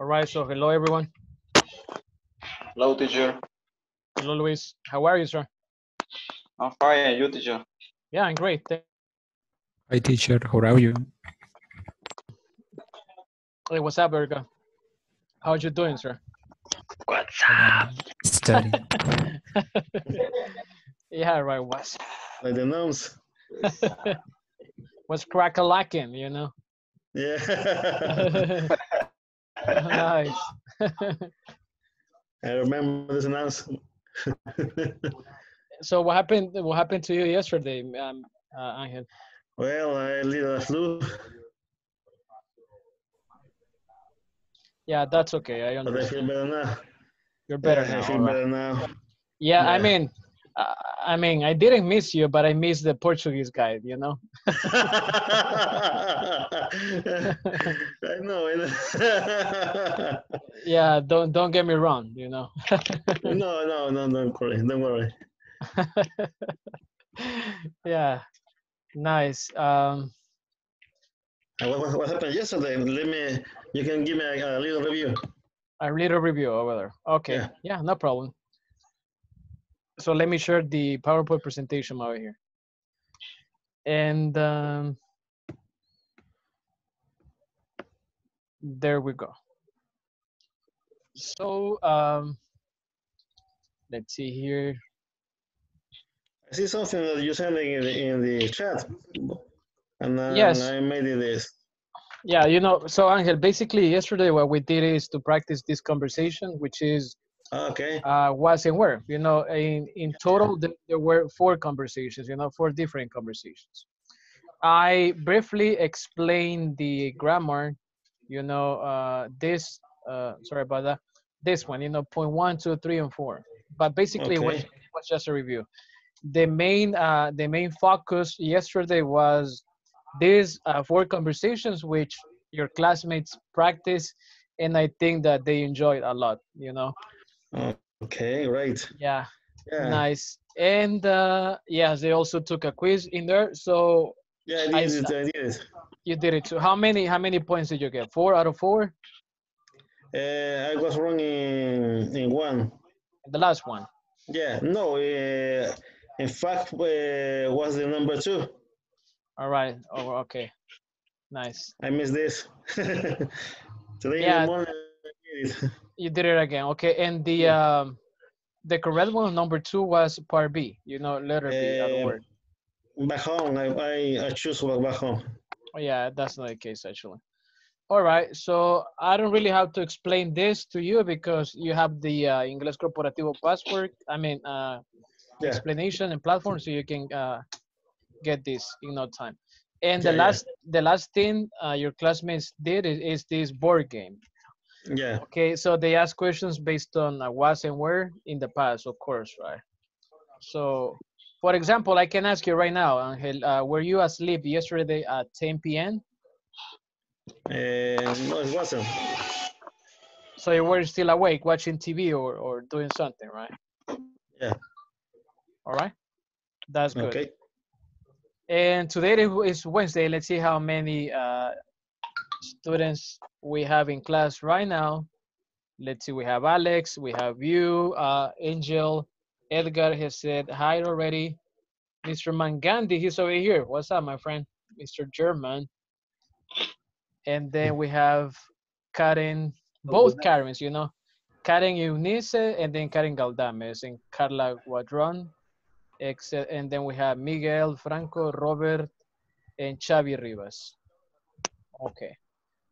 All right, so hello everyone. Hello, teacher. Hello Luis. How are you, sir? I'm fine. And you, teacher? Yeah, I'm great. Hi, teacher. How are you? Hey, what's up, Erica? How are you doing, sir? What's up? Study. yeah, right. What's Like the gnomes. what's crack a lacking, you know? Yeah. nice. I remember this announcement. so what happened? What happened to you yesterday, um, uh, Angel? well, I lead a flu, Yeah, that's okay. I but I feel better now. You're better Yeah, now. I feel right. better now. Yeah, I mean, uh, I mean, I didn't miss you, but I missed the Portuguese guy. You know. I know. Yeah, don't don't get me wrong. You know. no, no, no, don't worry. Don't worry. yeah, nice. Um, Uh, What, what, what happened yesterday? Let me. You can give me a, a little review. a little review over there. Okay. Yeah. Yeah. no problem. So let me share the PowerPoint presentation over here. And um, there we go. So um, let's see here. I see something that you sent in the, in the chat. And uh, Yes. I made it this. Yeah, you know, so Angel, basically yesterday what we did is to practice this conversation, which is Okay. uh, was and where. You know, in, in total, th- there were four conversations, you know, four different conversations. I briefly explained the grammar, you know, uh, this, uh, sorry about that, this one, you know, point one, two, three, and four. But basically, it was, it was just a review. The main, uh, the main focus yesterday was these uh, four conversations, which your classmates practice, and I think that they enjoyed a lot, you know. Okay, right. Yeah. Yeah. Nice. And uh, yes, they also took a quiz in there. So Yeah, I I did s- it. I did it. you did it too. How many how many points did you get? Four out of four? Uh, I was wrong in, in one. The last one. Yeah, no. Uh, in fact, uh, was the number two. All right. Oh, okay. Nice. I missed this. Today Yeah. in the morning. I did it. You did it again. Okay. And the um the correct one, number two, was part B. You know, letter B Uh, word. Back home, I, I, I choose back home. Oh, yeah, that's not the case actually. All right. So I don't really have to explain this to you because you have the uh, Inglés Corporativo password. I mean, uh, Yeah. explanation and platform so you can uh, get this in no time. And the Yeah, yeah. last the last thing uh, your classmates did is, is this board game. Yeah. Okay, so they ask questions based on was and where in the past, of course, right? So, for example, I can ask you right now, Angel, uh, were you asleep yesterday at 10 p.m.? Uh, no, it wasn't. So you were still awake watching TV or, or doing something, right? Yeah. All right, that's good. Okay. And today is Wednesday. Let's see how many uh, students we have in class right now. Let's see, we have Alex, we have you, uh, Angel, Edgar has said hi already. Mr. Mangandi, he's over here. What's up, my friend? Mr. German. And then we have Karen, both Karens, you know. Karen Eunice and then Karen Galdames and Carla Guadron. Except, and then we have Miguel, Franco, Robert, and Xavi Rivas. Okay.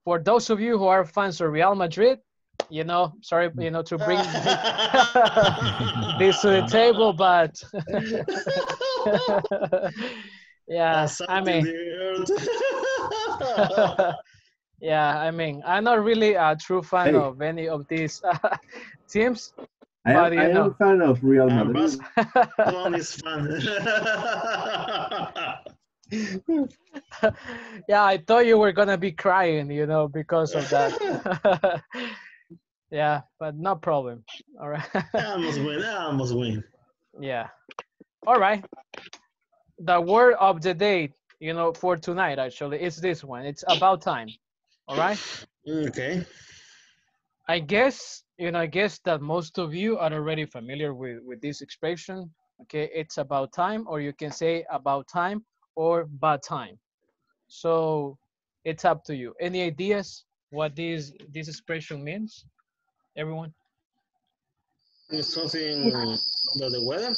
For those of you who are fans of Real Madrid, you know, sorry, you know, to bring this to the table, but yeah, I mean, yeah, I mean, I'm not really a true fan Hey. of any of these uh, teams. I But, am, you I am a fan of Real And Madrid. basketball is fun. yeah, I thought you were gonna be crying, you know, because of that. yeah, but no problem. All right. I almost win. I almost win. yeah. All right. the word of the day, you know, for tonight actually, it's this one. It's about time. All right. Mm, okay. I guess you know. I guess that most of you are already familiar with with this expression. Okay, it's about time, or you can say about time or bad time. So it's up to you. Any ideas what this this expression means? Everyone? It's something about the weather?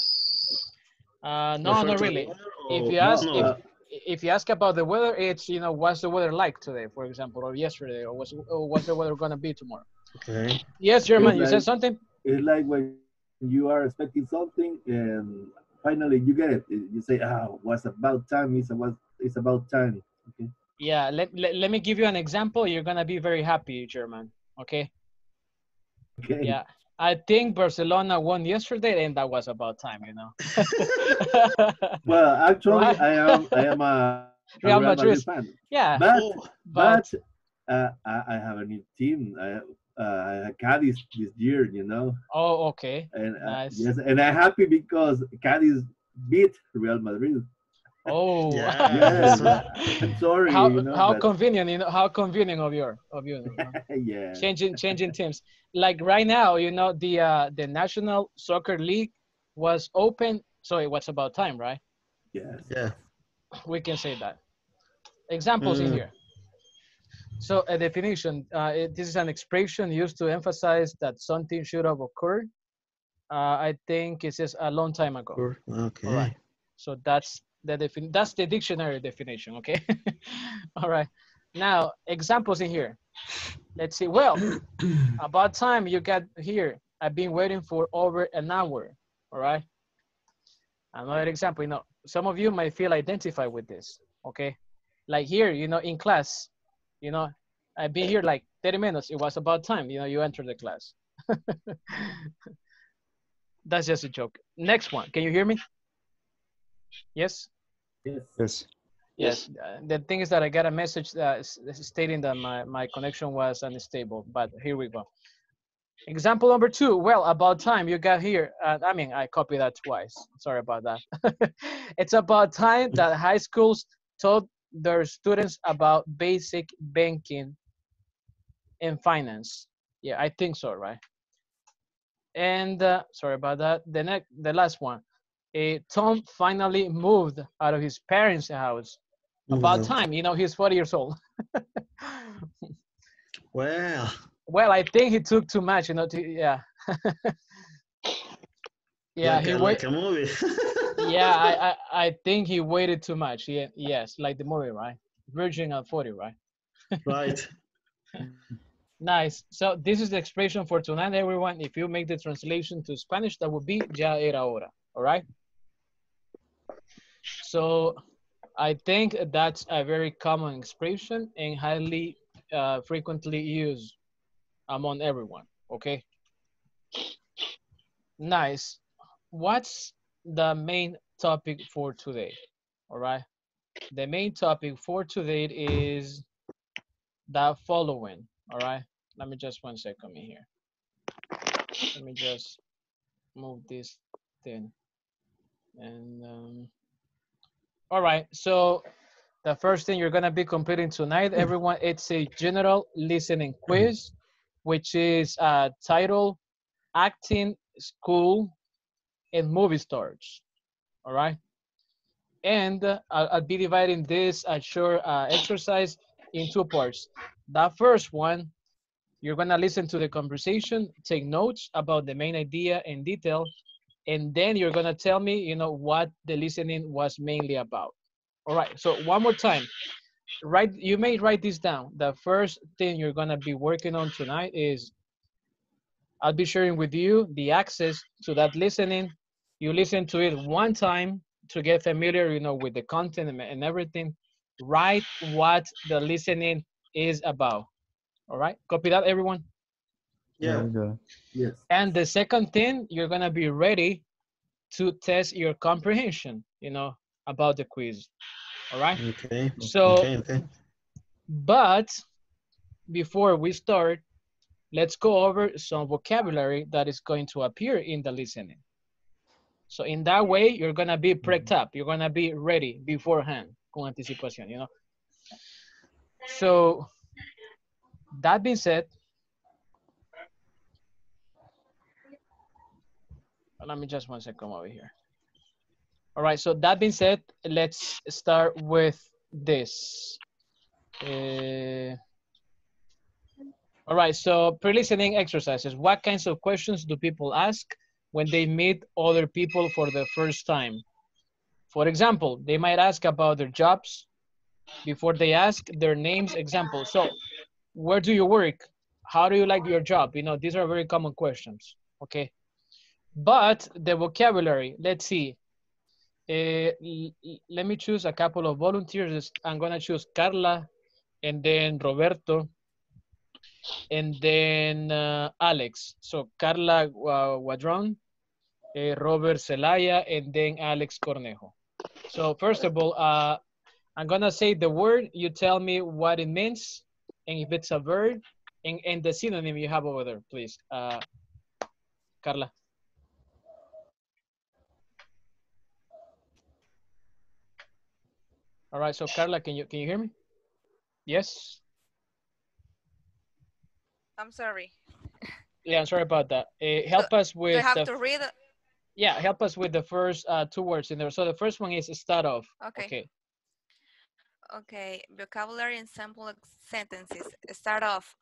Uh, no, not really. If you ask, no, if, no. if you ask about the weather, it's you know what's the weather like today, for example, or yesterday, or what's or what's the weather gonna be tomorrow? Okay. Yes, German, you said something. It's like when you are expecting something and finally you get it. You say, "Ah, what's about time? It's about it's about time." Okay. Yeah, let, let, let me give you an example. You're gonna be very happy, German. Okay. Okay. Yeah. I think Barcelona won yesterday, and that was about time, you know. Well, actually, I am I am a, a Real Madrid. Fan, yeah, but Oh, but but uh, I, I have a new team. I uh, Cadiz this year, you know, oh, okay. and uh, Nice. yes, and I'm happy because Cadiz beat Real Madrid. Oh, Yes, I'm sorry, how you know, how but- convenient, you know, how convenient of your of you. you know? yeah. changing changing teams like right now you know the uh the national soccer league was open so it was about time right Yes. yeah. we can say that examples in Mm. here so a definition uh, it, this is an expression used to emphasize that something should have occurred. Uh, i think it says a long time ago. Sure. Okay. all right so that's the defin- that's the dictionary definition okay? All right now examples in here. Let's see. Well about time you got here. I've been waiting for over an hour. All right another example you know some of you might feel identified with this okay? Like here you know in class you know i've been here like 30 minutes it was about time you know you entered the class that's just a joke next one can you hear me yes Yes. Yes. Yes. uh, the thing is that I got a message that stating that my, my connection was unstable, but here we go. Example number two. Well, about time you got here. Uh, I mean, I copied that twice. Sorry about that. it's about time that high schools taught their students about basic banking and finance. Yeah, I think so, right? And uh, sorry about that. The next, the last one. Uh, Tom finally moved out of his parents' house about Mhm. time you know he's 40 years old Well, well i think he took too much you know to, yeah yeah like, he wait like a movie. yeah I, I i think he waited too much. Yeah yes like the movie right? Virgin at 40 right? Right. nice. So this is the expression for tonight everyone. If you make the translation to spanish that would be ya era hora all right? So i think that's a very common expression and highly uh, frequently used among everyone okay? Nice what's the main topic for today? All right. The main topic for today is the following. All right. Let me just one second in here. Let me just move this thing. And um all right. So the first thing you're going to be completing tonight everyone it's a general listening quiz which is uh title acting school and movie stars all right? And uh, I'll, be dividing this uh, short uh, exercise in two parts. The first one you're going to listen to the conversation take notes about the main idea in detail and then you're going to tell me you know what the listening was mainly about. All right so one more time. Write you may write this down. The first thing you're going to be working on tonight is i'll be sharing with you the access to that listening you listen to it one time to get familiar you know with the content and- and everything write what the listening is about all right copy that everyone Yeah. Yeah. Yes. and the second thing, you're gonna be ready to test your comprehension, you know, about the quiz. All right. Okay. So- okay, okay. But before we start, let's go over some vocabulary that is going to appear in the listening. So in that way, you're gonna be pricked up. You're gonna be ready beforehand, con anticipación, you know. So that being said, let me just one second over here. All right, so that being said, let's start with this. Uh, all right, so pre-listening exercises. What kinds of questions do people ask when they meet other people for the first time? For example, they might ask about their jobs before they ask their names. Example, so where do you work? How do you like your job? You know, these are very common questions, okay? But the vocabulary, let's see. Uh, let me choose a couple of volunteers. I'm gonna choose Carla and then Roberto and then uh, Alex. So Carla uh, Guadron, uh, Robert Celaya, and then Alex Cornejo. So first of all, uh, I'm gonna say the word, you tell me what it means, and if it's a verb, and, and the synonym you have over there, please. Uh, Carla. All right, so Carla, can you can you hear me? Yes. I'm sorry. Yeah, I'm sorry about that. Uh, help us Do with I have the, to read? yeah, help us with the first uh, two words in there. So the first one is start off. Okay. Okay. Okay. Vocabulary and sample sentences. Start off.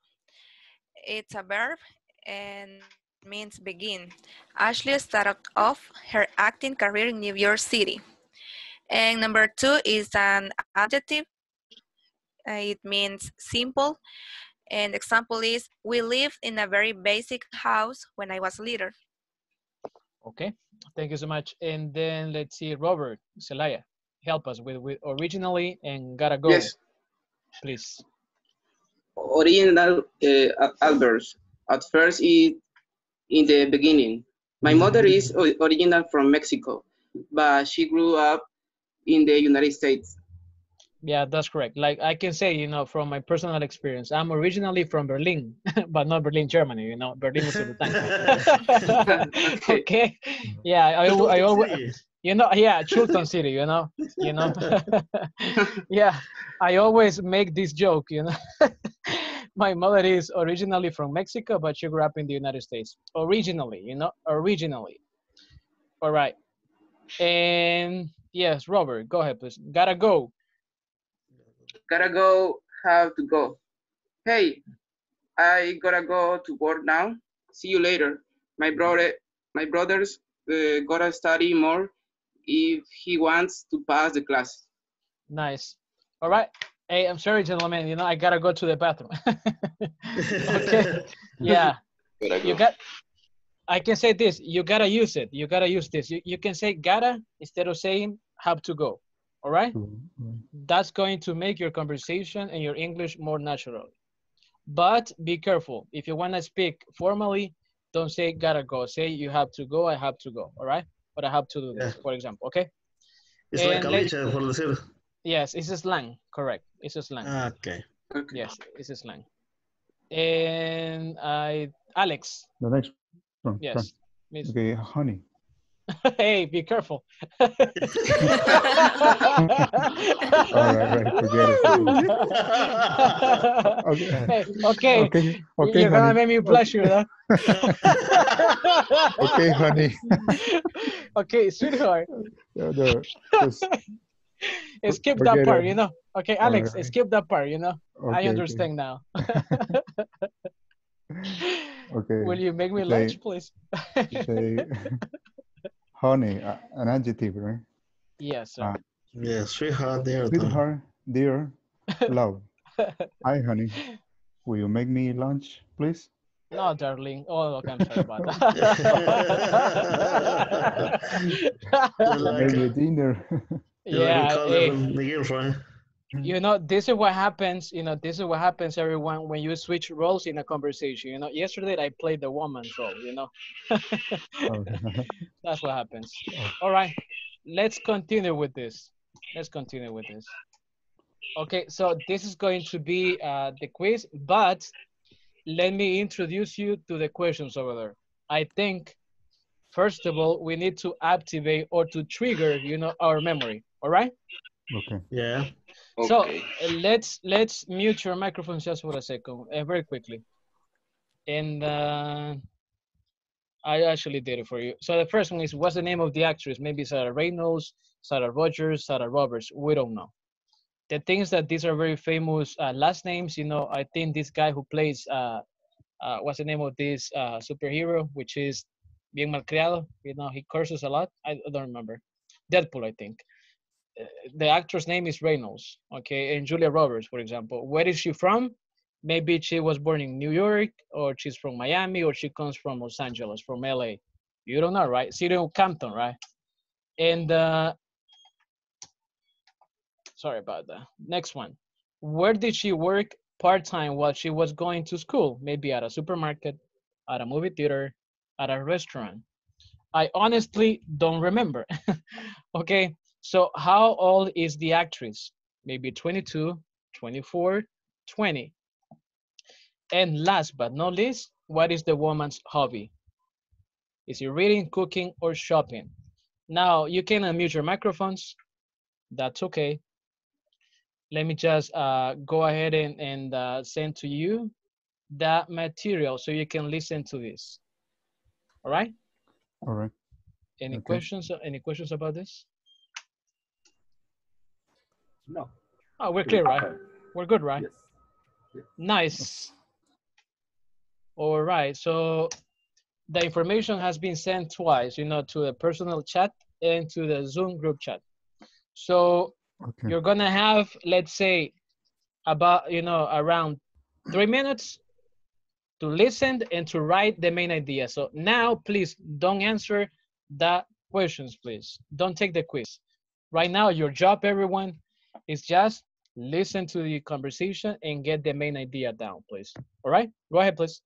It's a verb and means begin. Ashley started off her acting career in New York City. And number two is an adjective. It means simple. And example is, we lived in a very basic house when I was little. Okay. Thank you so much. And then let's see, Robert Celaya, help us with, with originally and gotta go. Yes. Please. original uh, adverbs. At first, it in the beginning. My mother is original from Mexico, but she grew up in the United States. Yeah, that's correct. Like I can say, you know, from my personal experience, I'm originally from Berlin, but not Berlin, Germany. You know, Berlin most of the time. Okay. Yeah, I, al- I always, you know, yeah, Chulton City. You know, you know. yeah, I always make this joke. You know, my mother is originally from Mexico, but she grew up in the United States. Originally, you know, originally. All right. And yes, Robert, go ahead, please. Gotta go. Gotta go, have to go. Hey, I gotta go to work now. See you later. My brother, my brothers uh, gotta study more if he wants to pass the class. Nice. All right. Hey, I'm sorry, gentlemen. You know, I gotta go to the bathroom. okay. Yeah. You got. I can say this. You gotta use it. You gotta use this. You, you can say gotta instead of saying have to go. All right. That's going to make your conversation and your English more natural. But be careful. If you wanna speak formally, don't say gotta go. Say you have to go. I have to go. All right. But I have to do this, Yeah. for example. Okay. It's la And let- caliche, por decir. Yes, it's a slang. Correct. It's a slang. Ah, ok. Okay. Yes, it's a slang. And I, Alex, The next one. yes. Okay, honey. hey, be careful. All right, right, forget it. Okay. Hey, okay. Okay, okay, You're gonna make me blush, you know? Okay, honey. okay, sweetheart. Yeah, the- just- Skip that part, it. you know? Okay, Alex, Alright. skip that part, you know? okay, I okay, understand now. Okay. Will you make me Say- lunch, please? Say, honey, uh, an adjective, right? yes, sir. Ah. Yeah, sweetheart, dear. Sweetheart, dear, love. Hi, honey. Will you make me lunch, please? No, darling. Oh, okay, I'm sorry about that. Maybe dinner. yeah, call hey, them the girlfriend. You know, this is what happens. You know, this is what happens, everyone, when you switch roles in a conversation. You know, yesterday I played the woman's role. You know, that's what happens. All right, let's continue with this. Let's continue with this. Okay, so this is going to be uh, the quiz, but let me introduce you to the questions over there. I think first of all, we need to activate or to trigger, you know, our memory. All right. Okay. Yeah. So Okay. uh, let's let's mute your microphones just for a second, uh, very quickly. And uh, I actually did it for you. So the first one is what's the name of the actress? Maybe Sarah Reynolds, Sarah Rogers, Sarah Roberts. We don't know. The things that these are very famous uh, last names. You know, I think this guy who plays uh, uh, what's the name of this uh, superhero, which is Bien Malcriado. You know, he curses a lot. I I don't remember. Deadpool, I think the actor's name is Reynolds, okay, and Julia Roberts, for example. Where is she from? Maybe she was born in New York, or she's from Miami, or she comes from Los Angeles, from LA. You don't know, right? City of Compton, right? And uh, sorry about that. Next one. Where did she work part time while she was going to school? Maybe at a supermarket, at a movie theater, at a restaurant. I honestly don't remember. okay, so how old is the actress? Maybe 22, 24, 20. And last but not least, what is the woman's hobby? Is it reading, cooking, or shopping? Now you can unmute your microphones. That's okay. Let me just uh, go ahead and, and uh, send to you that material so you can listen to this. All right? All right. Any Okay. questions? Any questions about this? No. Oh, we're clear, right? We're good, right? Yes. Nice. All right, so the information has been sent twice, you know, to the personal chat and to the Zoom group chat. So Okay. you're gonna have, let's say, about, you know, around three minutes to listen and to write the main idea. So now, please don't answer the questions, please. Don't take the quiz. Right now, your job, everyone, is just listen to the conversation and get the main idea down, please. All right, go ahead, please.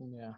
Yeah.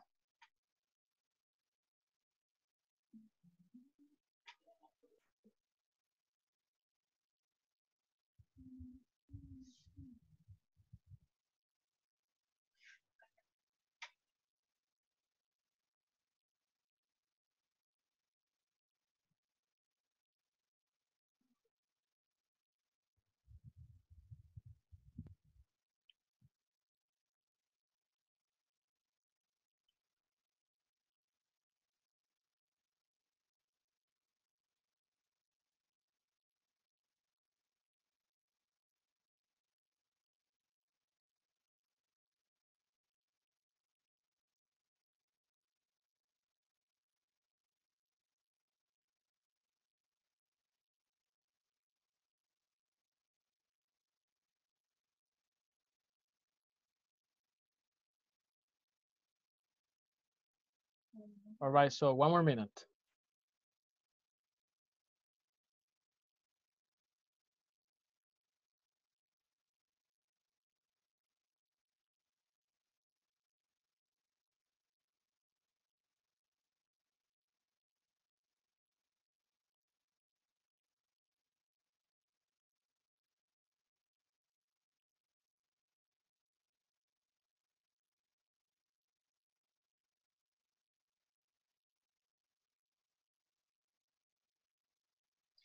All right, so one more minute.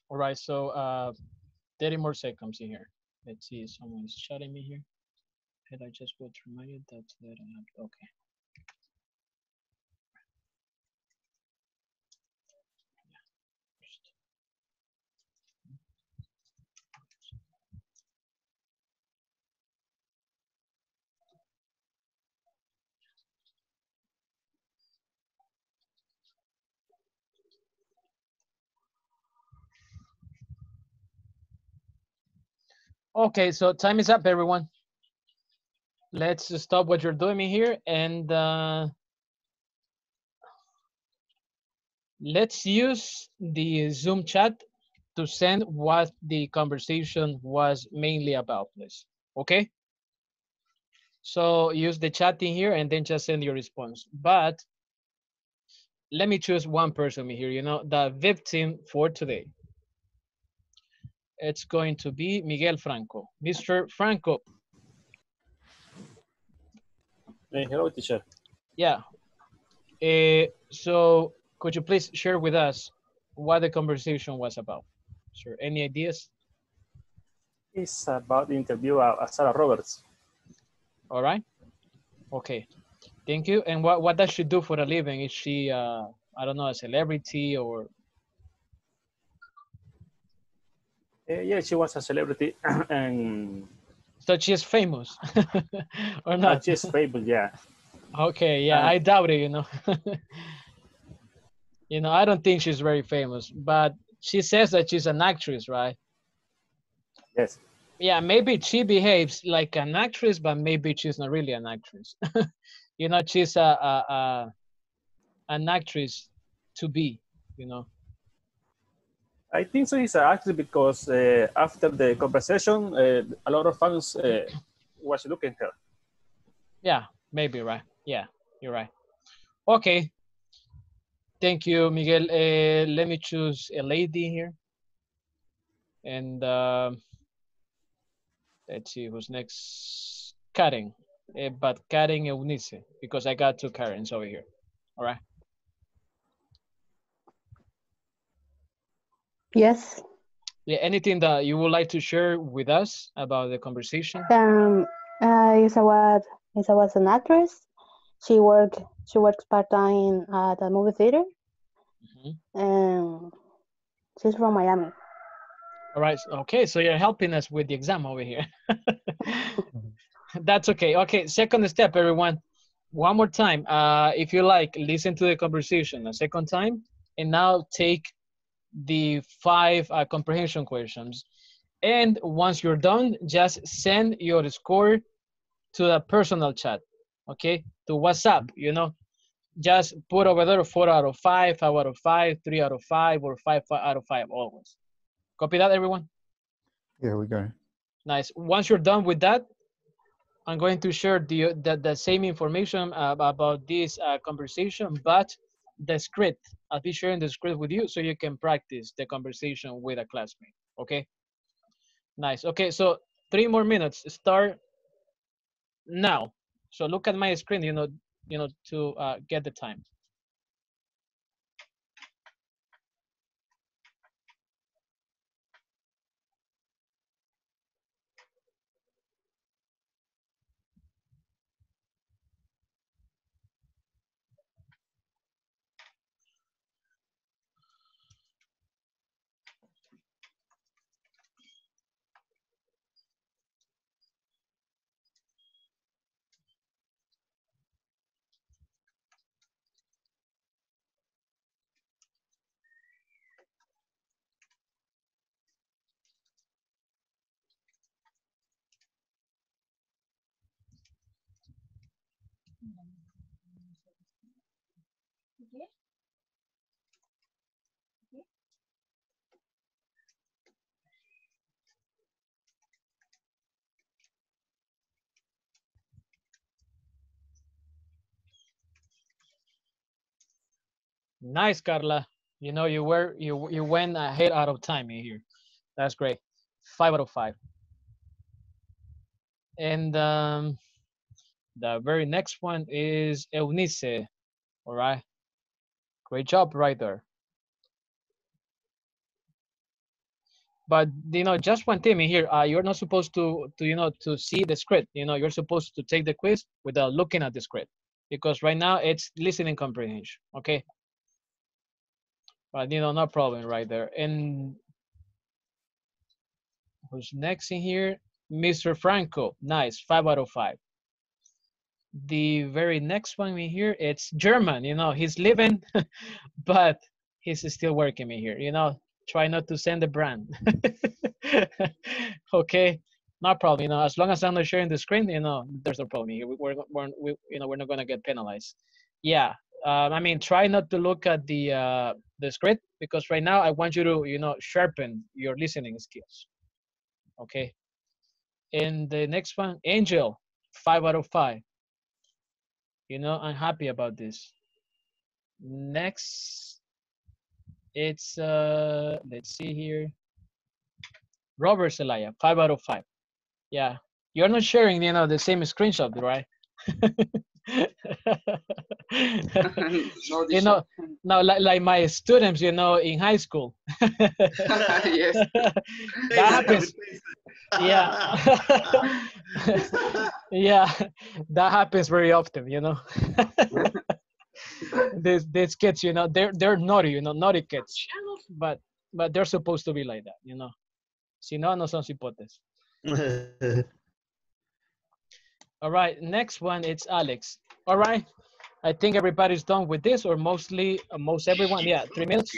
All right, so uh, 30 more seconds in here. Let's see, someone's chatting me here. And I just want to remind you that that okay. Okay, so time is up, everyone. Let's stop what you're doing here and uh, let's use the Zoom chat to send what the conversation was mainly about, please. Okay? So use the chat in here and then just send your response. But let me choose one person here, you know, the victim for today. It's going to be Miguel Franco. Mr. Franco, Hey, hello, teacher. yeah. Eh, so could you please share with us what the conversation was about? Sure, any ideas? It's about the interview of of Sarah Roberts. All right. Okay. Thank you. And what, what does she do for a living? Is she, uh, I don't know, a celebrity or, Eh, yeah, she was a celebrity and so she is famous or uh, not? she's famous, yeah. Okay, yeah, Uh, I doubt it, you know. you know, I don't think she's very famous, but she says that she's an actress, right? Yes. Yeah, maybe she behaves like an actress, but maybe she's not really an actress. you know, she's a, a, a an actress to be, you know. I think so. It's actually because uh, after the conversation, uh, a lot of fans uh, was looking her. Yeah, maybe right. Yeah, you're right. Okay. Thank you, Miguel. Uh, let me choose a lady here. And um let's see who's next. Karen, uh, but Karen Eunice, because I got two Karens over here. All right. Yes. Yeah, anything that you would like to share with us about the conversation? Um, uh, Isa was Isa was an actress. She worked she works part time at a movie theater, Mhm. and she's from Miami. All right. Okay. So you're helping us with the exam over here. That's okay. Okay. Second step, everyone. One more time. Uh, if you like, listen to the conversation a second time, and now take the five uh, comprehension questions. And once you're done, just send your score to the personal chat. Okay, to WhatsApp. You know, just put over there four out of five, five out of five, three out of five, or five, out of five always. Copy that, everyone? Yeah, we go. Nice. Once you're done with that, I'm going to share the the, the same information uh, about this uh, conversation, but the script. I'll be sharing the script with you so you can practice the conversation with a classmate. Okay. Nice. Okay. So three more minutes. Start now. So look at my screen. You know. You know to uh, get the time. Nice, Carla. You know, you were you you went ahead out of time in here. That's great. Five out of five. And um, the very next one is Eunice. All right. Great job right there. But you know, just one thing in here, uh, you're not supposed to, to you know, to see the script. You know, you're supposed to take the quiz without looking at the script, because right now it's listening comprehension. Okay. But you know, no problem right there. And who's next in here? Mr. Franco. Nice, five out of five. The very next one we hear it's German. You know, he's living, but he's still working in here. You know, try not to send the brand. okay, no problem. You know, as long as I'm not sharing the screen, you know, there's no problem here. We, we're, we're we, you know, we're not gonna get penalized. Yeah, um, I mean, try not to look at the uh, the script because right now I want you to, you know, sharpen your listening skills. Okay. And the next one, Angel, five out of five. You know, I'm happy about this. Next, it's uh, let's see here. Robert Zelaya, five out of five. Yeah, you're not sharing, you know, the same screenshot, right? no, you know, no, like, like my students, you know, in high school. yes. that happens. Yeah. yeah, that happens very often, you know. these these kids, you know, they're they're naughty, you know, naughty kids. But but they're supposed to be like that, you know. Si no, no son cipotes. All right, next one, it's Alex. All right, I think everybody's done with this, or mostly, uh, most everyone. Yeah, three minutes.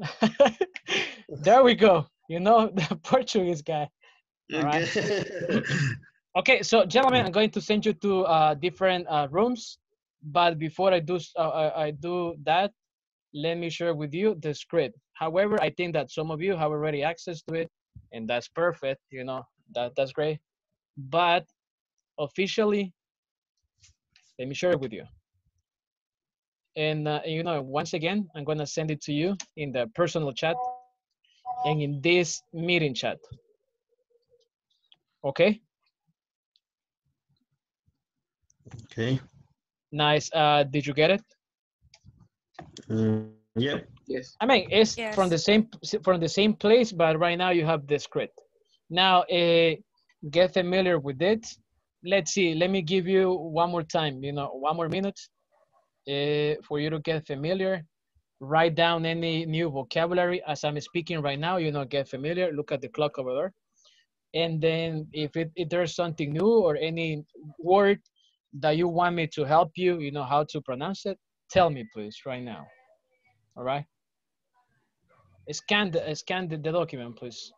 there we go. You know, the Portuguese guy. All right. okay, so gentlemen, I'm going to send you to uh, different uh, rooms, but before I do, uh, I I do that, let me share with you the script. However, I think that some of you have already access to it, and that's perfect. You know, that that's great. But officially, let me share it with you. And uh, you know, once again, I'm gonna send it to you in the personal chat and in this meeting chat. Okay. Okay. Nice. Uh, did you get it? Mm, yeah. Yes. I mean, it's from the same from the same place, but right now you have the script. Now, uh, get familiar with it. Let's see. Let me give you one more time. You know, one more minute uh, for you to get familiar. Write down any new vocabulary as I'm speaking right now. You know, get familiar. Look at the clock over there, and then if it if there's something new or any word that you want me to help you, you know how to pronounce it. Tell me, please, right now. All right. Scan the scan the, the document, please.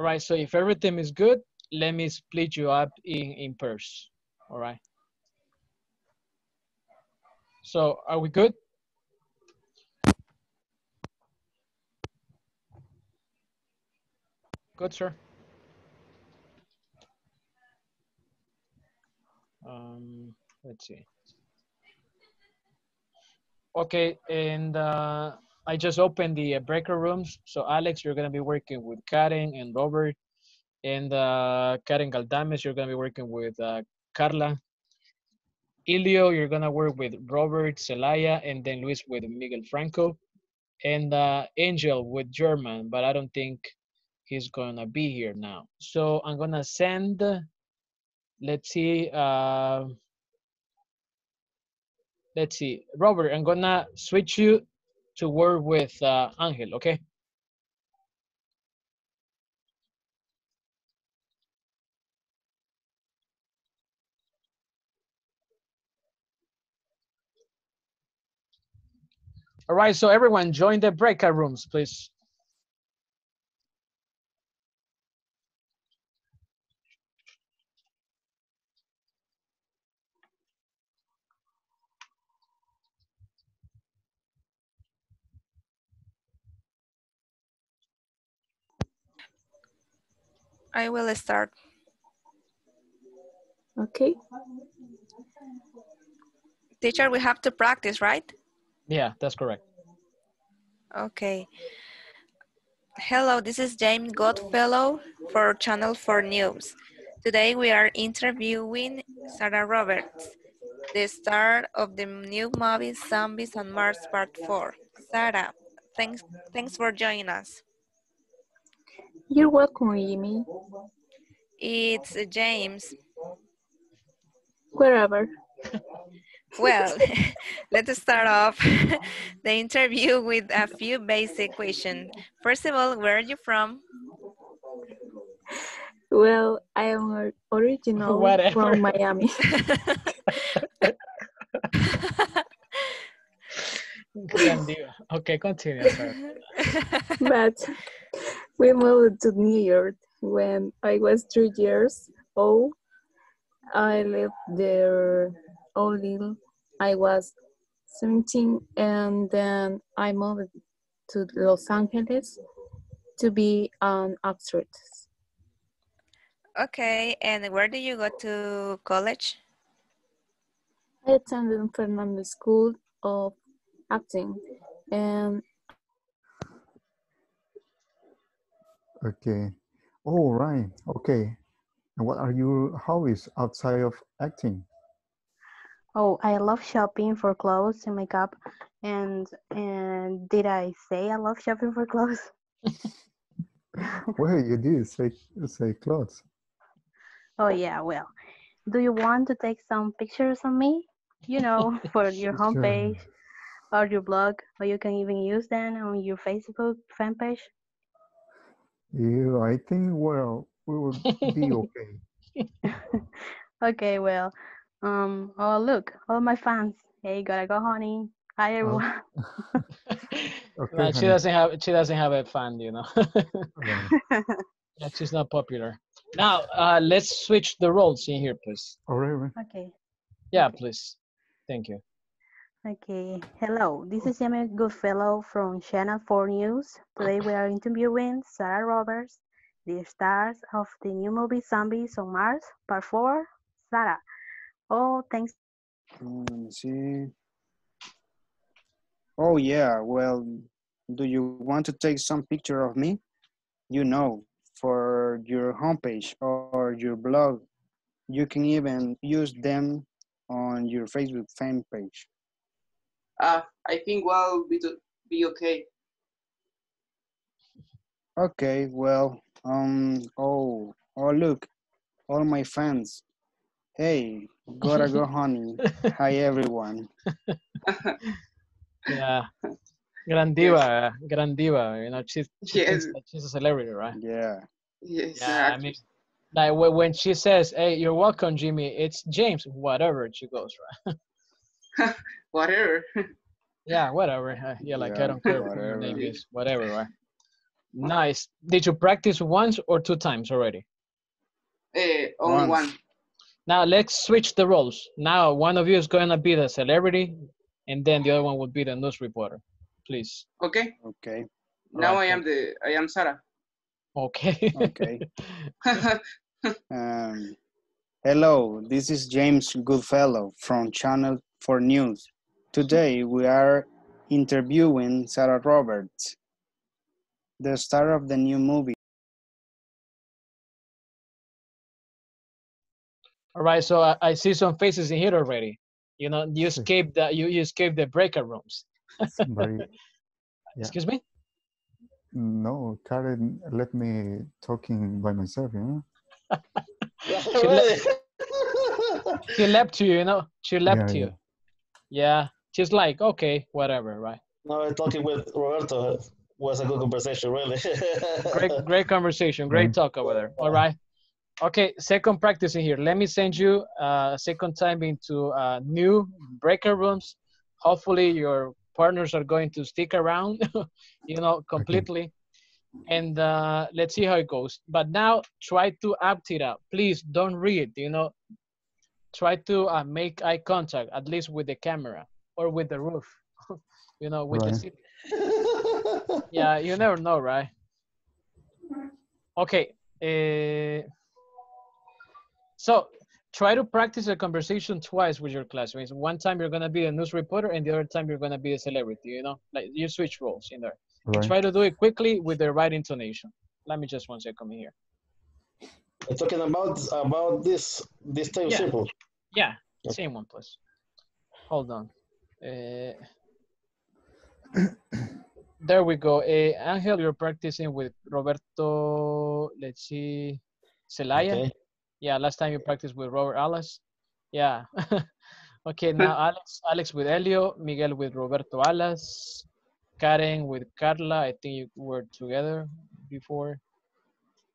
All right. So if everything is good, let me split you up in in pairs. All right. So are we good? Good, sir. Um, let's see. Okay, and uh, I just opened the uh, breaker rooms. So Alex, you're gonna be working with Karen and Robert, and uh, Karen Galdames, you're gonna be working with uh, Carla. Ilio, you're gonna work with Robert Celaya, and then Luis with Miguel Franco, and uh, Angel with German, but I don't think he's gonna be here now. So I'm gonna send. Let's see. Uh, let's see. Robert, I'm gonna switch you to work with uh, Angel, okay? All right, so everyone join the breakout rooms, please. I will start. Okay. Teacher, we have to practice, right? Yeah, that's correct. Okay. Hello, this is James Godfellow for Channel 4 News. Today we are interviewing Sarah Roberts. the star of the new movie Zombies on Mars Part 4. Sarah, thanks, thanks for joining us. You're welcome, Jimmy. It's James. Wherever. Well, let's start off the interview with a few basic questions. First of all, where are you from? Well, I am or- original Whatever. from Miami. Gran diva. Okay, continue. But we moved to New York when I was three years old. I lived there only I was 17 and then I moved to Los Angeles to be an actress. Okay, and where do you go to college? I attended Fernando School of Acting and Okay. All right. Okay. And what are your hobbies outside of acting? Oh, I love shopping for clothes and makeup. And and did I say I love shopping for clothes? Well, you did say say clothes. Oh yeah, well. Do you want to take some pictures of me? You know, for your Sure. Homepage or your blog, or you can even use them on your Facebook fan page. Yeah, I think well we will be okay. Okay, well, um, oh look, all my fans. Hey, gotta go, honey. Hi, everyone. Okay, No, she doesn't have she doesn't have a fan, you know. Right. yeah, she's not popular. Now, uh, let's switch the roles in here, please. All right, right. okay, Yeah, please. Thank you. Okay. Hello, this is Jamie Goodfellow from Channel 4 News. Today we are interviewing Sarah Roberts, the stars of the new movie Zombies on Mars, Part 4. Sarah, oh, thanks. Mm, Let me see. Oh yeah, well, do you want to take some picture of me? You know, for your homepage or your blog. You can even use them on your Facebook fan page. Uh, I think we'll be to be okay. Okay, well, um, oh, oh look, all my fans. Hey, gotta go honey. Hi everyone. Yeah. Gran diva, gran diva. You know, she's Yes. thinks she's a celebrity, right? Yeah. Yes, Yeah, I mean, like when when she says, "Hey, you're welcome, Jimmy," it's James, whatever she goes, right? whatever. Yeah, whatever. uh, Yeah, like I don't care what your whatever. name is, whatever, right? Nice. Did you practice once or two times already? Eh, only Once. one. Now let's switch the roles. Now one of you is gonna be the celebrity, and then the other one will be the news reporter. Please. Okay. Okay. Now Alright, I am the I am Sarah. Okay. Okay. Um, hello, this is James Goodfellow from Channel 4 News. Today we are interviewing Sarah Roberts, the star of the new movie. All right. So I, I see some faces in here already. You know, you escaped the you, you escaped the breakout rooms. Somebody, Yeah. Excuse me. no, Karen, let me talking by myself, you know? She, le- she left you. You know, she left Yeah, you. Yeah. She's like, okay, whatever, right? No, talking with Roberto was a good conversation, really. Great, great conversation. Great talk over there. All right. Okay, second practice in here. Let me send you uh, second time into uh, new breaker rooms. Hopefully your partners are going to stick around, you know, completely. And uh, let's see how it goes. But now try to act it out. Please don't read, you know. Try to uh, make eye contact, at least with the camera or with the roof, you know, with the Right. seat yeah, you never know, right? Okay. Uh, so try to practice a conversation twice with your classmates. One time you're gonna be a news reporter, and the other time you're gonna be a celebrity. You know, like you switch roles in there. Right. try to do it quickly with the right intonation. Let me just one second here. Talking about about this this time Yeah. simple. Yeah, same one, please. hold on. Uh, there we go. Uh, Angel, you're practicing with Roberto, let's see, Celaya. Okay. Yeah, last time you practiced with Robert Alas. Yeah. okay, now Alex, Alex with Elio, Miguel with Roberto Alas, Karen with Carla. I think you were together before.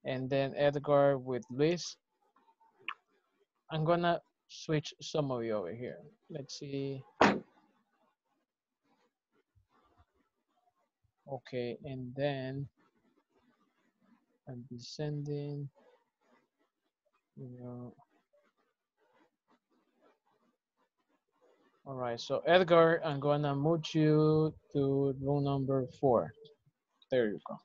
And then Edgar with Luis. I'm gonna switch some of you over here. Let's see. Okay, and then I'll be sending. You know. All right, so Edgar, I'm gonna move you to room number four. There you go.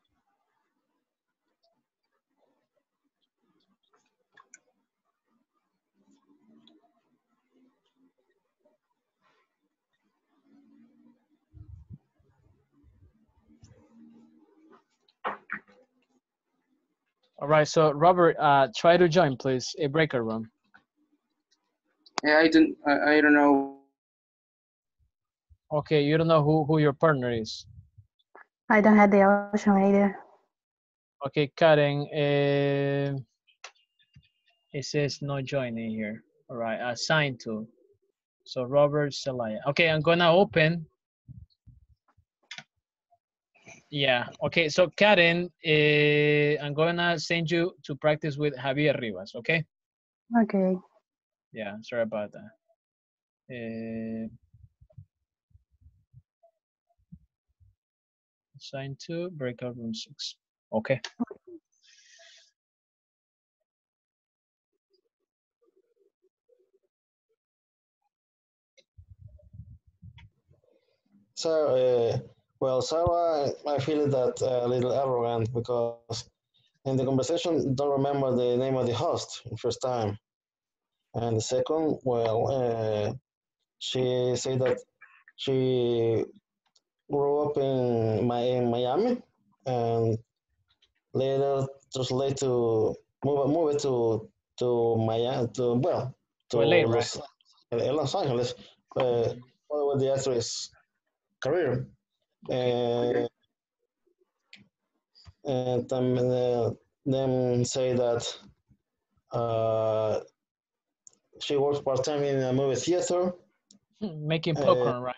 All right, so Robert, uh, try to join, please, a breaker room. Yeah, I don't. I, I don't know. Okay, you don't know who, who your partner is. I don't have the option either. Okay, Karen, uh, it says no joining here. All right, assigned to. So Robert Celaya. Okay, I'm gonna open. Yeah, okay, so Karen, uh, I'm gonna send you to practice with Javier Rivas, okay? Okay. Yeah, sorry about that. Uh, assign to breakout room six. Okay. So, uh, well, Sarah, I feel that uh, a little arrogant because in the conversation, don't remember the name of the host first time. And the second, well, uh, she said that she grew up in, my, in Miami and later translate to move move to to Miami to well to LA, Los, uh, Los Angeles uh, with the actress career. Uh, and uh, then say that uh, she works part time in a movie theater, Making Uh, popcorn, right?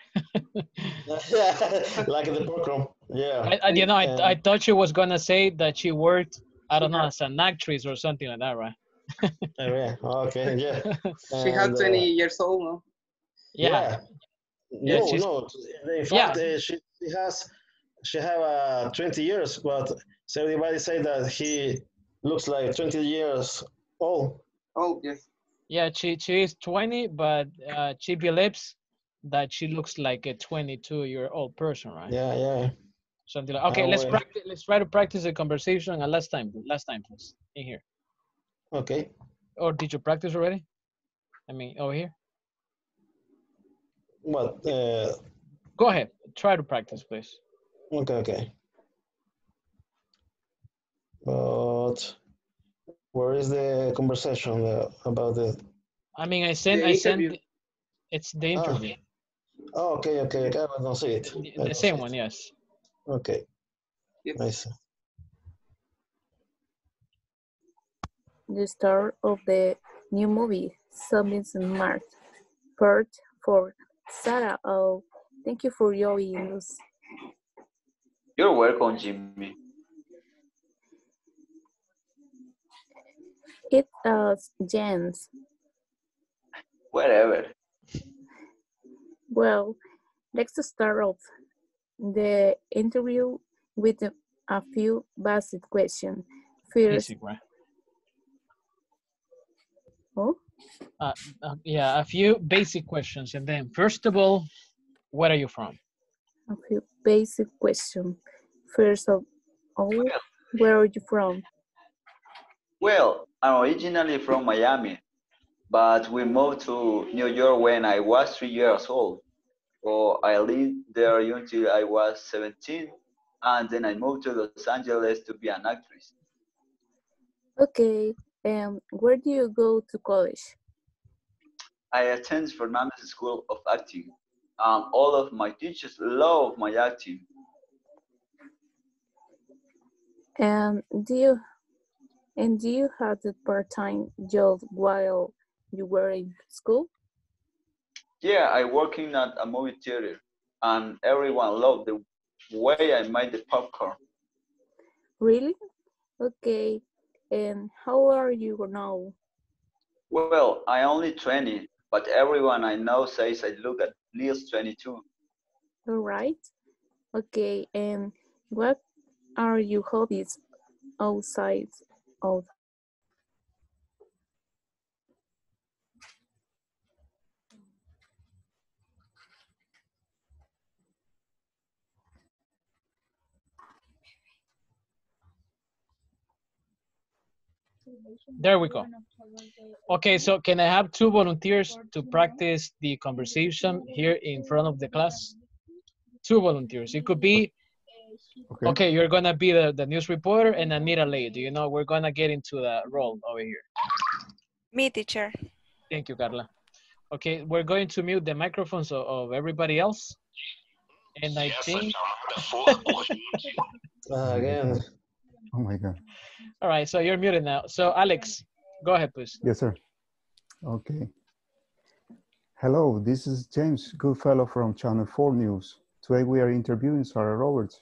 like in the program. Yeah. I, I, you know, I, And- I thought she was gonna say that she worked, I don't know, as an actress or something like that, right? Oh, yeah. Okay. Yeah. She had 20 uh, years old, no? Yeah. Yeah. Yeah, No, she's- no. In fact, uh, she, she has she have uh, 20 years, but so everybody say that he looks like 20 years old. Oh, yes. Yeah, she she is 20, but uh, she believes that she looks like a 22 year old person, right? Yeah, yeah. Something like. Okay, let's well. practice. Let's try to practice the conversation. And last time, last time, please, in here. Okay. Or did you practice already? I mean, over here. What? Uh, Go ahead. Try to practice, please. okay, okay. But where is the conversation about the? I mean, I sent. I sent. It's the Ah. interview. Oh, okay, okay. okay, I don't see it. I The same one, it. yes. Okay, Yes. I see. the star of the new movie, Zombies in Mars, part for Sarah. Oh, thank you for your us. You're welcome, Jimmy. It us Jens. Whatever. Well, let's start off the interview with a- a few basic questions. First, Basic, right? oh, Uh, uh, yeah, a few basic questions, and then first of all, where are you from? a few basic questions. First of all, where are you from? Well, I'm originally from Miami, but we moved to New York when I was three years old. So I lived there until I was 17, and then I moved to Los Angeles to be an actress. Okay, um, where do you go to college? I attend Fernandez School of Acting. And all of my teachers love my acting. And do you and do you have a part-time job while you were in school? Yeah, I working at a movie theater and everyone loved the way I made the popcorn. Really? Okay. And how are you now? Well, I only 20, but everyone I know says I look at least 22. All right. Okay. And what are your hobbies outside of There we go. Okay, so can I have two volunteers to practice the conversation here in front of the class? Two volunteers. It could be, Okay. okay, you're gonna be the, the news reporter and Anita Lay. Do you know, we're gonna get into the role over here. Me, teacher. Thank you, Carla. Okay, we're going to mute the microphones of, of everybody else. And I think, Uh, again, Oh my God. all right, so you're muted now. So Alex, go ahead, please. Yes, sir. Okay. Hello, this is James Goodfellow from Channel 4 News. Today we are interviewing Sarah Roberts,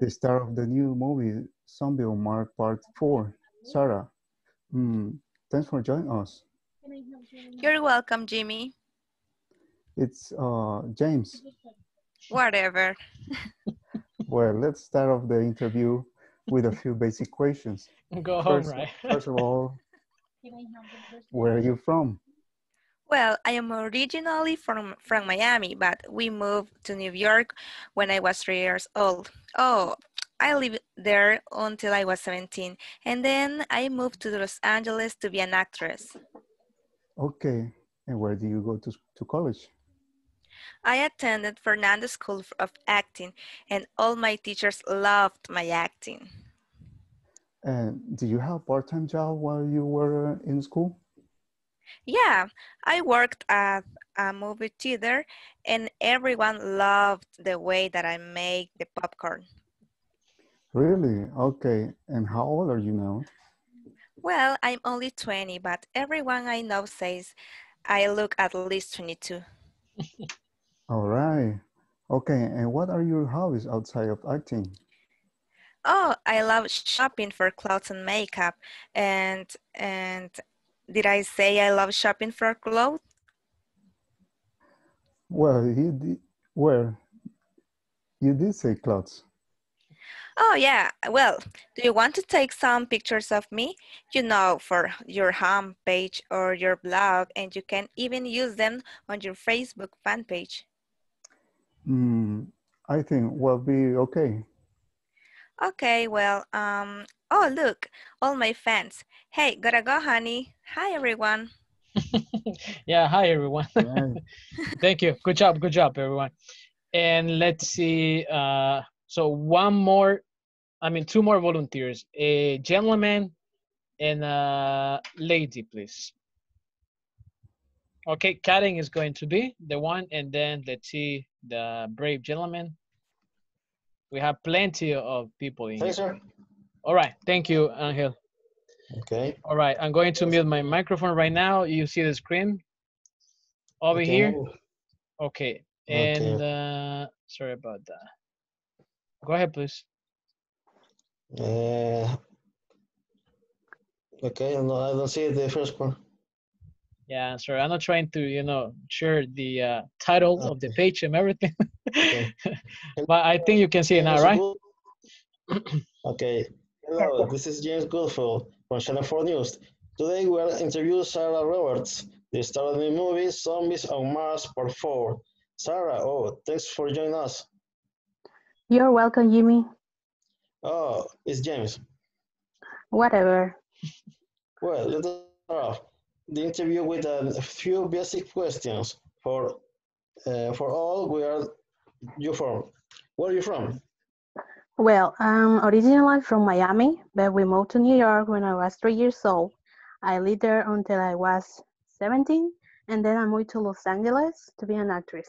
the star of the new movie Zombie on Mars Part 4. Sarah, mm, thanks for joining us. You're welcome, Jimmy. It's uh, James. Whatever. Well, let's start off the interview with a few basic questions. Go home, First, right? first of all, where are you from? Well, I am originally from, from Miami, but we moved to New York when I was three years old. Oh, I lived there until I was 17, and then I moved to Los Angeles to be an actress. Okay, and where do you go to, to college? I attended Fernandez School of Acting, and all my teachers loved my acting. And did you have part-time job while you were uh, in school? Yeah, I worked at a movie theater, and everyone loved the way that I make the popcorn. Really? Okay. And how old are you now? Well, I'm only 20, but everyone I know says I look at least 22. All right. Okay. And what are your hobbies outside of acting? Oh, I love shopping for clothes and makeup. And and did I say I love shopping for clothes? Well, you did, well, you did say clothes. Oh yeah. Well, do you want to take some pictures of me? You know, for your home page or your blog, and you can even use them on your Facebook fan page. Mm, I think we'll be okay. Okay, well, um, oh look, all my fans. Hey, gotta go, honey. Hi, everyone. Yeah, hi everyone. Right. Thank you. Good job, good job, everyone. And let's see. Uh, so one more, I mean, two more volunteers. A gentleman and a lady, please. Okay, Karen is going to be the one, and then let's see the brave gentleman. We have plenty of people in thanks, here. sir. All right, thank you, Angel. Okay. All right, I'm going to mute my microphone right now. You see the screen over okay. here? Okay, Okay. and uh, sorry about that. Go ahead, please. Uh, okay, no, I don't see the first one. Yeah, sorry, I'm not trying to, you know, share the uh, title of the page and everything, Okay. but I think you can see it now, right? Okay. Hello, this is James Goodfield from Channel 4 News. Today we are interviewing Sarah Roberts, the star of the movie Zombies on Mars Part 4. Sarah, oh, thanks for joining us. You're welcome, Jimmy. Oh, it's James. Whatever. Well, let's start off the interview with a few basic questions. For uh, for all, where are you from? Where are you from? Well, I'm originally from Miami, but we moved to New York when I was three years old. I lived there until I was 17, and then I moved to Los Angeles to be an actress.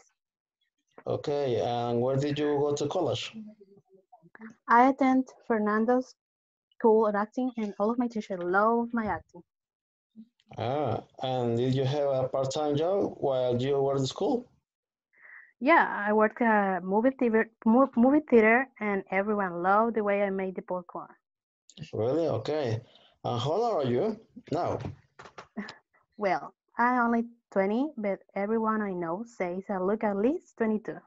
Okay, and where did you go to college? I attend Fernando's School of Acting, and all of my teachers love my acting. Ah, and did you have a part-time job while you were in school? Yeah, I worked at a movie theater, movie theater, and everyone loved the way I made the popcorn. Really? Okay. And how old are you now? Well, I'm only 20, but everyone I know says I look at least 22.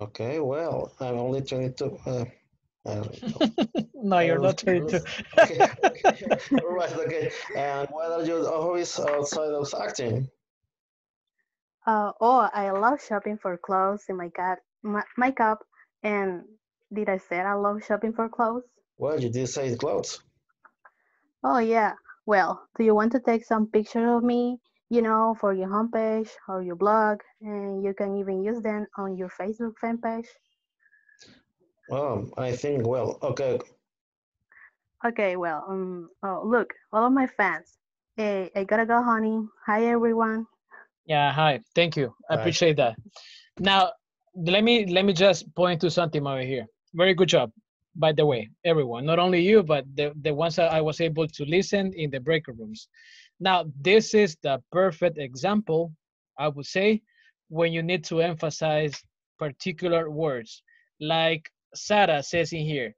Okay, well, I'm only 22. Uh, I don't know. No, you're not 22. okay, okay. All right, okay. And what are your hobbies outside of acting? Uh, oh, I love shopping for clothes and my cat, my, makeup. And did I say I love shopping for clothes? Well, you did say clothes. Oh, yeah. Well, do you want to take some picture of me, you know, for your homepage or your blog? And you can even use them on your Facebook fan page. Um, I think, well, okay. Okay, well, um, oh, look, all of my fans. Hey, I gotta go, honey. Hi, everyone. Yeah, hi. Thank you. I Hi. appreciate that. Now, let me let me just point to something over here. Very good job, by the way, everyone. Not only you, but the the ones that I was able to listen in the breaker rooms. Now, this is the perfect example, I would say, when you need to emphasize particular words. Like Sarah says in here,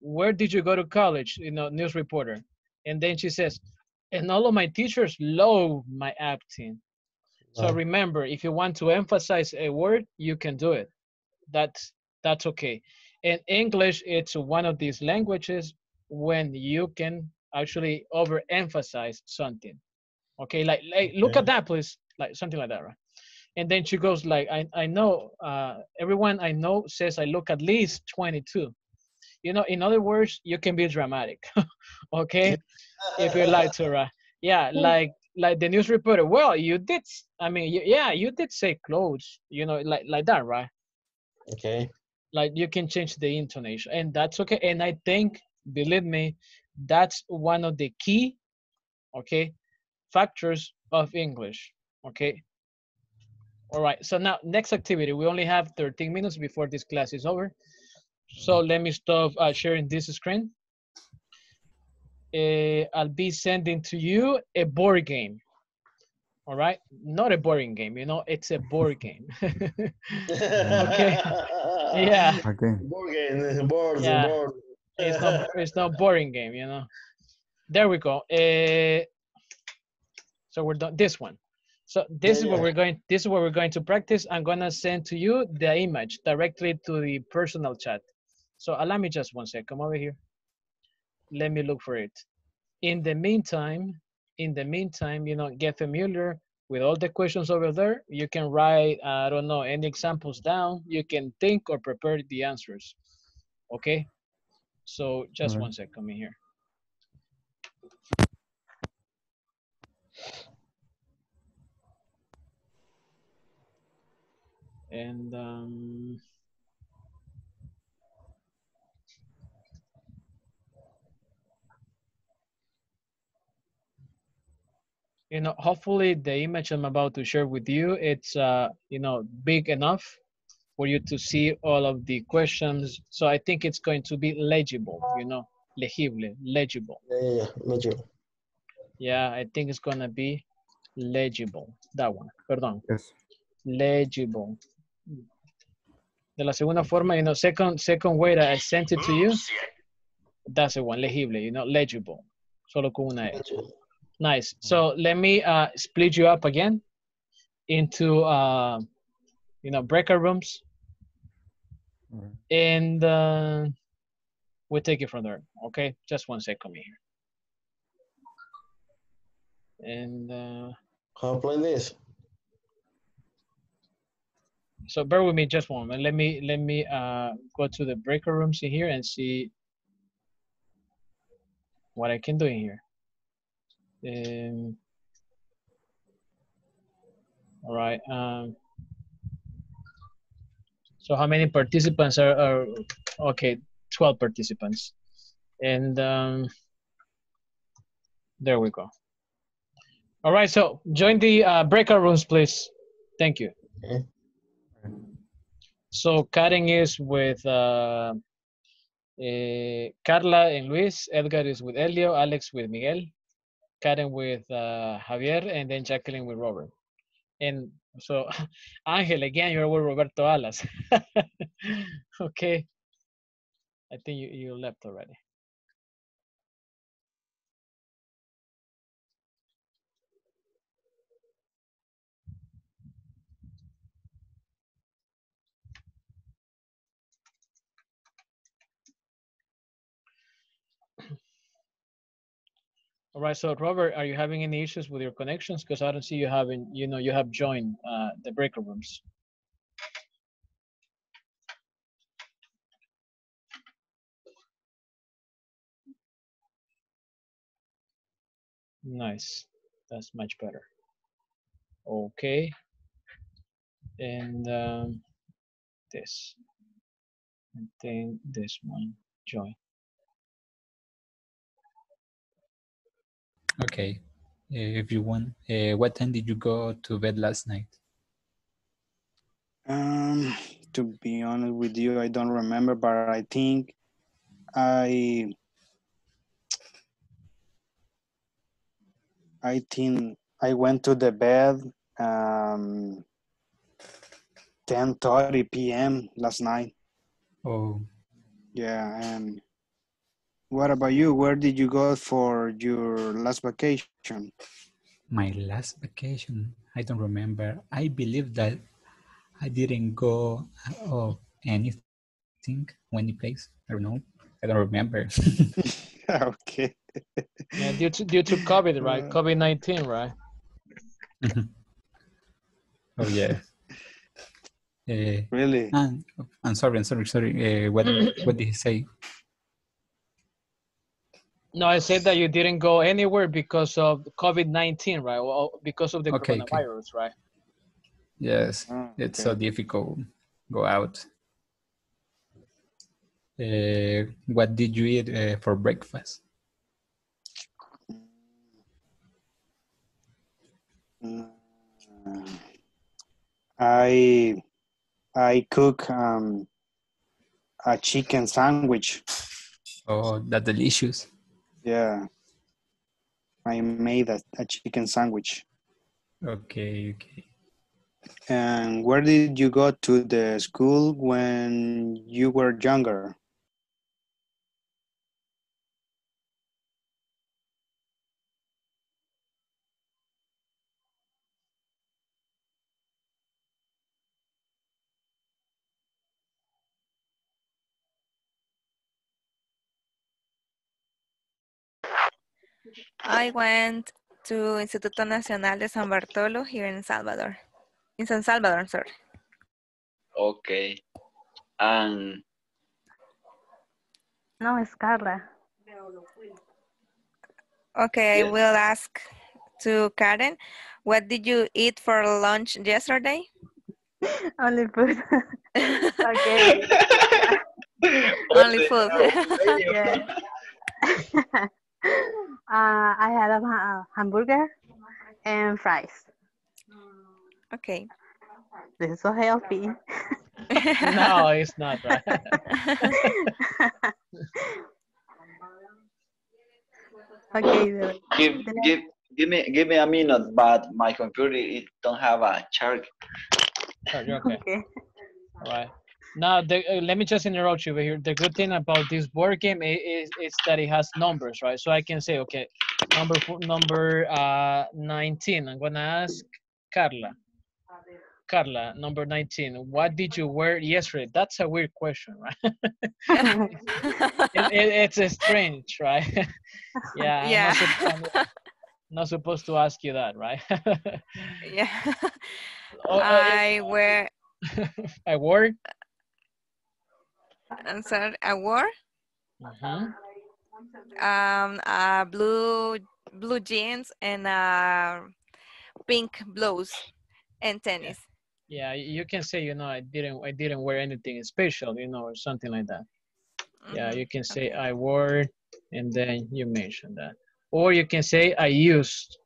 where did you go to college? You know, news reporter. And then she says, and all of my teachers love my acting. So remember, if you want to emphasize a word, you can do it. That's that's okay. In English, it's one of these languages when you can actually overemphasize something. Okay, like like look at that, please, like something like that, right? And then she goes like, I I know uh, everyone I know says I look at least 22. You know, in other words, you can be dramatic. okay, if you like to, right? Yeah, like like the news reporter. Well, you did. I mean, y- yeah, you did say clothes. You know, like like that, right? Okay. Like you can change the intonation, and that's okay. And I think, believe me, that's one of the key, okay, factors of English. Okay. All right. So now, next activity. We only have 13 minutes before this class is over. So let me stop uh, sharing this screen. Uh, I'll be sending to you a board game. All right, not a boring game. You know, it's a board game. okay. Yeah. Okay. Board game, board, Yeah. board. It's not. It's not boring game. You know. There we go. Uh, so we're done. This one. So this is what yeah. we're going. This is what we're going to practice. I'm gonna send to you the image directly to the personal chat. So allow me just one sec. Come over here. Let me look for it. In the meantime, in the meantime, you know, get familiar with all the questions over there. You can write, I don't know, any examples down. You can think or prepare the answers. Okay. So just Alright. one sec. Come in here. And um, you know, hopefully the image I'm about to share with you, it's uh, you know, big enough for you to see all of the questions. So I think it's going to be legible, you know, legible, legible. Yeah, yeah, yeah. Major. Yeah, I think it's gonna be legible. That one, perdón, Yes. legible. De la segunda forma, you know, second second way that I sent it to you, that's the one, legible, you know, legible. Solo con una E. Nice. So let me uh, split you up again into, uh, you know, breakout rooms, and uh, we'll take it from there. Okay, just one second here. And uh, How play this? So bear with me just one moment. Let me let me uh, go to the breaker rooms in here and see what I can do in here. Um, all right. Um, so how many participants are, are okay? 12 participants. And um, there we go. All right, so join the uh, breakout rooms, please. Thank you. Okay. So Karen is with uh, eh, Carla and Luis. Edgar is with Elio. Alex with Miguel. Karen with uh, Javier, and then Jacqueline with Robert. And so, Angel, again, you're with Roberto Alas. okay. I think you, you left already. All right, so Robert, are you having any issues with your connections? Because I don't see you having, you know, you have joined uh, the breaker rooms. Nice, that's much better. Okay, and um, this, and then this one, join. Okay. Uh, everyone, uh, what time did you go to bed last night? Um, to be honest with you, I don't remember, but I think I I think I went to the bed um 10:30 p.m. last night. Oh, Yeah, and what about you? Where did you go for your last vacation? my last vacation. I don't remember. I believe that I didn't go of anything, any place. I don't know. I don't remember. okay. Yeah, due to due to COVID, right? COVID nineteen, right? oh yeah. Uh, Really? and, I'm sorry. I'm sorry. Sorry. Uh, what What did he say? No, I said that you didn't go anywhere because of COVID nineteen, right? Well, because of the Okay, okay. coronavirus, right? Yes, Oh, it's okay. so difficult. Go out. Uh, what did you eat uh, for breakfast? I I cook um a chicken sandwich. Oh, that delicious. Yeah. I made a, a chicken sandwich. Okay, okay. And where did you go to the school when you were younger? I went to Instituto Nacional de San Bartolo here in Salvador. In San Salvador, sorry. Okay. And No, it's Carla. Okay, I will ask to Karen, what did you eat for lunch yesterday? Only food. okay. Only food. yeah. uh, I had a ha- hamburger and fries. okay. This is so healthy. No, it's not, right? okay, give give give me give me a minute, but my computer it don't have a charge. Oh, okay. okay. All right. Now, the, uh, let me just interrupt you over here. The good thing about this board game is, is, that it has numbers, right? So I can say, okay, number four, number uh, 19. I'm gonna ask Carla. Carla, number 19. What did you wear yesterday? That's a weird question, right? it, it, it's a strange, right? yeah. I'm Yeah. Not, sup- I'm not supposed to ask you that, right? yeah. Oh, uh, I wear, I wore. I'm sorry, I wore Mhm. um, uh, blue blue jeans and uh, pink blouse and tennis. Yeah, y- you can say, you know, I didn't, I didn't wear anything special, you know, or something like that. Yeah, Mhm. you can say I wore, and then you mention that, or you can say I used.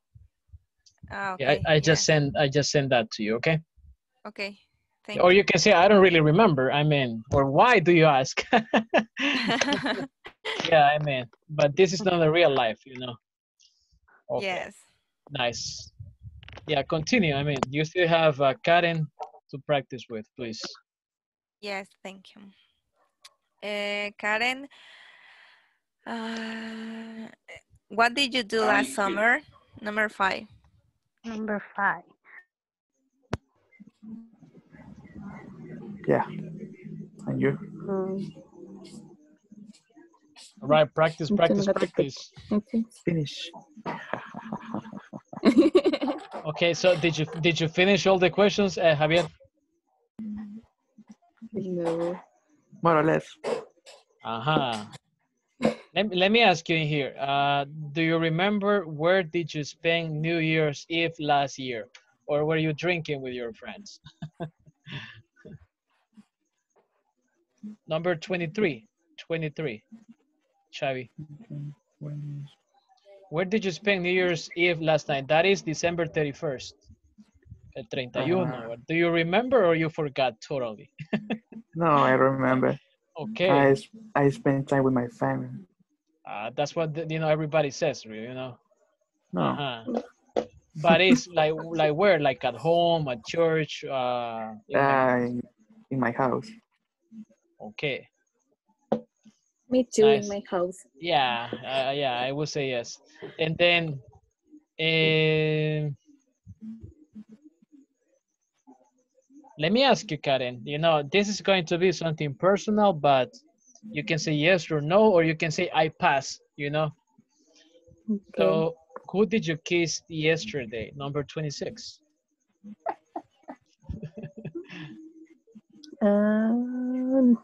Ah, Yeah, okay. I, I just send I just send that to you, okay? Okay. Thank or you. you can say I don't really remember. I mean, or why do you ask? yeah, I mean, but this is not a real life, you know. Okay, Yes. nice. Yeah, continue. I mean, you still have uh, Karen to practice with, please. Yes, thank you. Uh, Karen, uh, what did you do last summer? Number five. Number five. Yeah. And you? Mm, All right, practice, practice, practice. Okay. Finish. Okay, so did you did you finish all the questions, uh, Javier? no. More or less. Uh-huh. Let, me- let me ask you in here. Uh, do you remember where did you spend New Year's Eve last year? Or were you drinking with your friends? Number 23. 23. Xavi. Where did you spend New Year's Eve last night? That is December 31st. El 31. Uh, Do you remember or you forgot totally? No, I remember. Okay. I, I spent time with my family. Uh, that's what the, you know everybody says, you know. No. Uh-huh. But it's like like where? Like at home, at church, uh in Uh, in my house. Okay. Me too Nice. in my house. Yeah, uh, yeah, I would say yes. And then eh, let me ask you, Karen, you know, this is going to be something personal, but you can say yes or no, or you can say I pass, you know. Okay. So who did you kiss yesterday? Number 26. Um,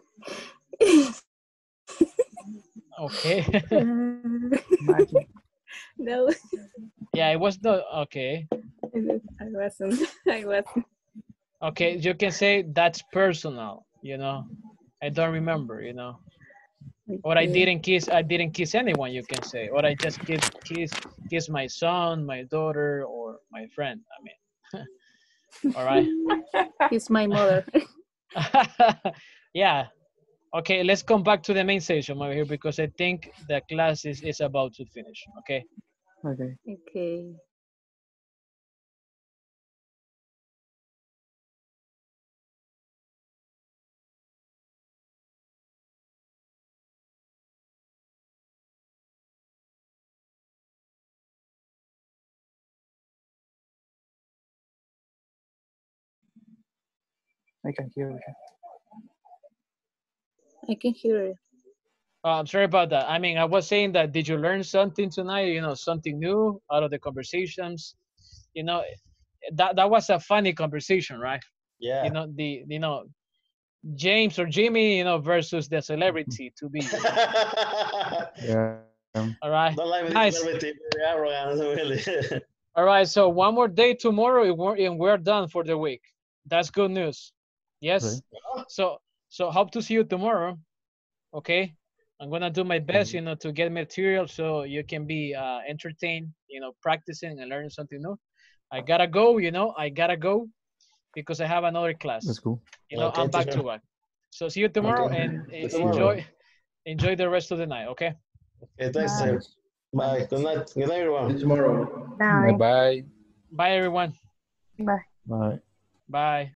Okay. no, yeah, it was the okay. I wasn't. I wasn't. Okay, you can say that's personal, you know. I don't remember, you know. Or I didn't kiss I didn't kiss anyone, you can say. Or I just kiss kiss kiss my son, my daughter, or my friend. I mean all right. It's my mother. yeah. Okay, let's come back to the main session over here because I think the class is, is about to finish. Okay. Okay. Okay. I can hear you. I can hear you. Uh, I'm sorry about that. I mean, I was saying that did you learn something tonight? You know, something new out of the conversations. You know, that that was a funny conversation, right? Yeah. You know, the you know, James or Jimmy, you know, versus the celebrity to be. Yeah. All right. Don't like Nice. celebrity, very arrogant, really. All right. So one more day tomorrow, and we're, and we're done for the week. That's good news. Yes. So so hope to see you tomorrow. Okay. I'm gonna do my best, you know, to get material so you can be uh, entertained, you know, practicing and learning something new. I gotta go, you know, I gotta go because I have another class. That's cool. You know, Okay, I'm back to teacher. back. So see you tomorrow Okay. and See uh, tomorrow. enjoy enjoy the rest of the night. Okay. Okay, thanks, sir. Bye. Good night. Good night, everyone. See you tomorrow. Bye. Bye. Bye everyone. Bye. Bye. Bye.